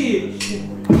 Shit.